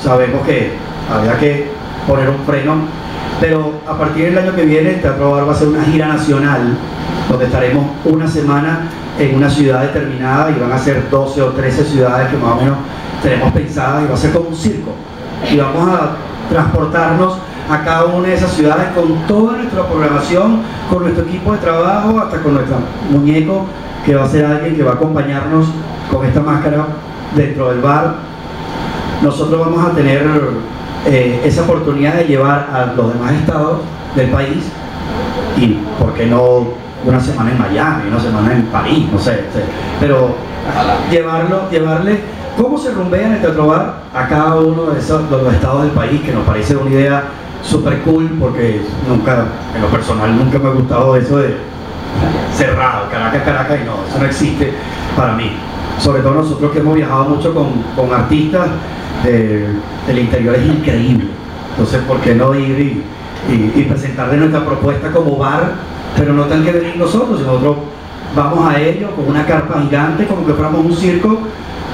sabemos que había que poner un freno, pero a partir del año que viene Teatro Bar va a ser una gira nacional, donde estaremos una semana en una ciudad determinada y van a ser 12 o 13 ciudades que más o menos tenemos pensadas y va a ser como un circo. Y vamos a transportarnos a cada una de esas ciudades con toda nuestra programación, con nuestro equipo de trabajo, hasta con nuestro muñeco, que va a ser alguien que va a acompañarnos con esta máscara dentro del bar. Nosotros vamos a tener eh, esa oportunidad de llevar a los demás estados del país y, ¿por qué no una semana en Miami, una semana en París, no sé, pero llevarlo, llevarle cómo se rumbea en el teatro bar a cada uno de, esos, de los estados del país, que nos parece una idea súper cool porque nunca, en lo personal, nunca me ha gustado eso de cerrado, Caracas, Caracas, y no, eso no existe para mí. Sobre todo nosotros que hemos viajado mucho con, con artistas del interior es increíble. Entonces, ¿por qué no ir y, y, presentar de nuestra propuesta como bar? Pero no tengan que venir nosotros, nosotros vamos a ello con una carpa gigante, como que fuéramos un circo,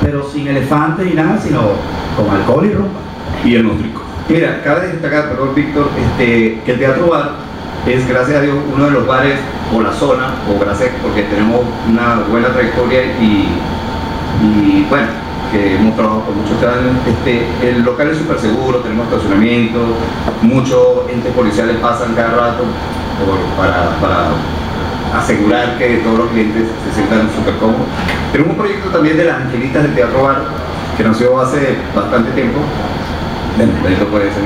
pero sin elefantes y nada, sino con alcohol y rumba. Y el nutrico. Mira, cabe destacar, perdón Víctor, este, que el Teatro Bar es, gracias a Dios, uno de los bares o la zona, o gracias porque tenemos una buena trayectoria y, y bueno, que hemos trabajado por muchos. Este, el local es súper seguro, tenemos estacionamiento, muchos entes policiales pasan cada rato para, asegurar que todos los clientes se sientan súper cómodos. Tenemos un proyecto también de las angelitas del Teatro Bar, que nació hace bastante tiempo. puede ser.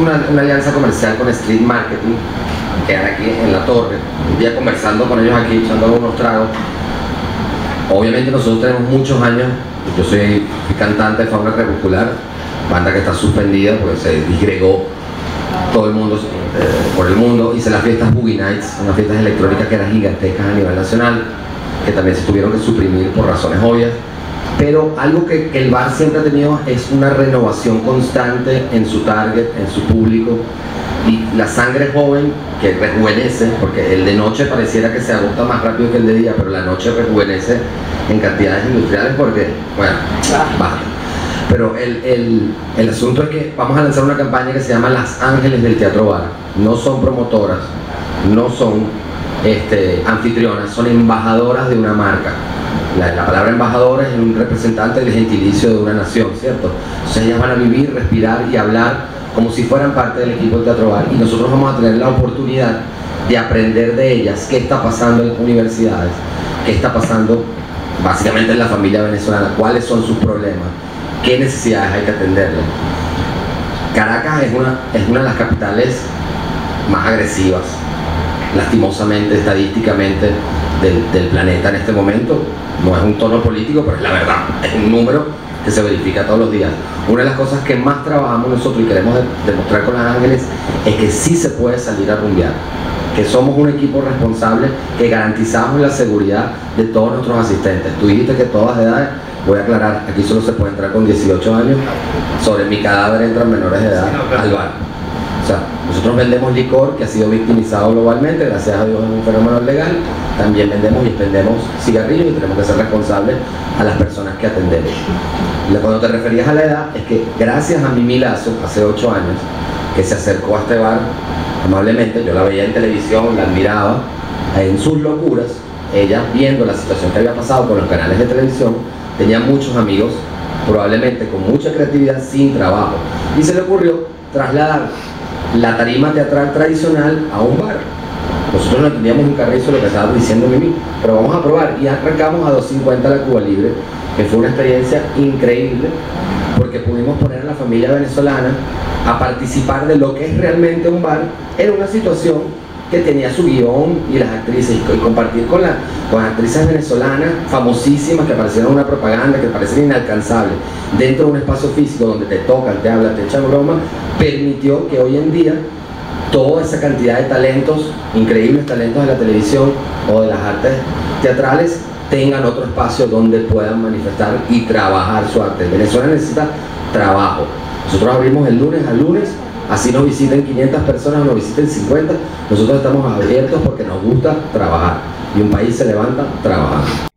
Una, una alianza comercial con Street Marketing, que aquí en la torre. Un día conversando con ellos aquí, echando unos tragos. Obviamente nosotros tenemos muchos años yo soy cantante de fauna crepuscular, banda que está suspendida porque se disgregó todo el mundo eh, por el mundo. Hice las fiestas Boogie Nights, unas fiestas electrónicas que eran gigantescas a nivel nacional, que también se tuvieron que suprimir por razones obvias. Pero algo que, el bar siempre ha tenido es una renovación constante en su target, en su público, y la sangre joven que rejuvenece, porque el de noche pareciera que se agota más rápido que el de día, pero la noche rejuvenece en cantidades industriales porque, bueno, baja. Pero el, el, asunto es que vamos a lanzar una campaña que se llama Las Ángeles del Teatro Bar. No son promotoras, no son este, anfitrionas, son embajadoras de una marca. La, la, palabra embajador es un representante del gentilicio de una nación, ¿cierto? Entonces ellas van a vivir, respirar y hablar como si fueran parte del equipo del Teatro Bar y nosotros vamos a tener la oportunidad de aprender de ellas qué está pasando en universidades, qué está pasando básicamente en la familia venezolana, cuáles son sus problemas, qué necesidades hay que atenderle. Caracas es una, es una de las capitales más agresivas, lastimosamente, estadísticamente, del, del planeta en este momento. No es un tono político, pero es la verdad, es un número que se verifica todos los días. Una de las cosas que más trabajamos nosotros y queremos demostrar con Las Ángeles es que sí se puede salir a rumbear, que somos un equipo responsable, que garantizamos la seguridad de todos nuestros asistentes. Tú dijiste que todas de edad, voy a aclarar, aquí solo se puede entrar con 18 años, sobre mi cadáver entran menores de edad al bar. O sea, nosotros vendemos licor que ha sido victimizado globalmente, gracias a Dios es un fenómeno legal. También vendemos y vendemos cigarrillos y tenemos que ser responsables a las personas que atendemos. Cuando te referías a la edad, es que gracias a mi Milazo, hace ocho años, que se acercó a este bar amablemente, yo la veía en televisión, la admiraba, en sus locuras, ella viendo la situación que había pasado con los canales de televisión, tenía muchos amigos, probablemente con mucha creatividad, sin trabajo. Y se le ocurrió trasladar la tarima teatral tradicional a un bar. Nosotros no teníamos un carrizo, lo que estaba diciendo Mimi, pero vamos a probar. Y arrancamos a 250 la Cuba Libre, que fue una experiencia increíble, porque pudimos poner a la familia venezolana a participar de lo que es realmente un bar en una situación que tenía su guion y las actrices y compartir con, la, con actrices venezolanas famosísimas que aparecieron en una propaganda que parecen inalcanzables dentro de un espacio físico donde te tocan, te hablan, te echan broma, permitió que hoy en día toda esa cantidad de talentos, increíbles talentos de la televisión o de las artes teatrales, tengan otro espacio donde puedan manifestar y trabajar su arte. Venezuela necesita trabajo. Nosotros abrimos el lunes a lunes Así nos visiten 500 personas nos visiten 50, nosotros estamos abiertos porque nos gusta trabajar y un país se levanta trabajando.